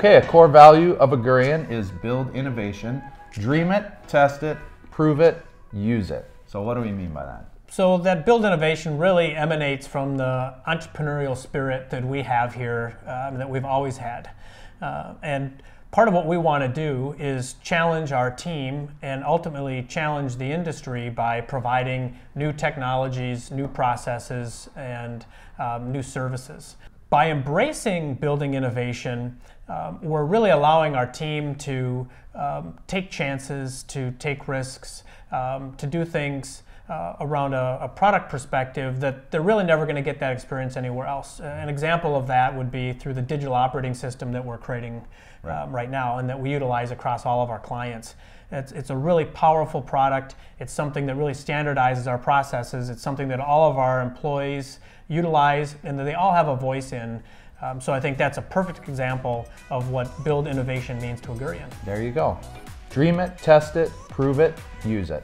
Okay, a core value of Augurian is build innovation, dream it, test it, prove it, use it. So what do we mean by that? So that build innovation really emanates from the entrepreneurial spirit that we have here, um, that we've always had. Uh, and part of what we want to do is challenge our team and ultimately challenge the industry by providing new technologies, new processes, and um, new services. By embracing building innovation, um, we're really allowing our team to um, take chances, to take risks, um, to do things uh, around a, a, product perspective that they're really never going to get that experience anywhere else. Uh, an example of that would be through the digital operating system that we're creating right. Um, right now and that we utilize across all of our clients. It's, it's a really powerful product. It's something that really standardizes our processes. It's something that all of our employees utilize and that they all have a voice in. Um, so I think that's a perfect example of what build innovation means to Augurian. There you go. Dream it, test it, prove it, use it.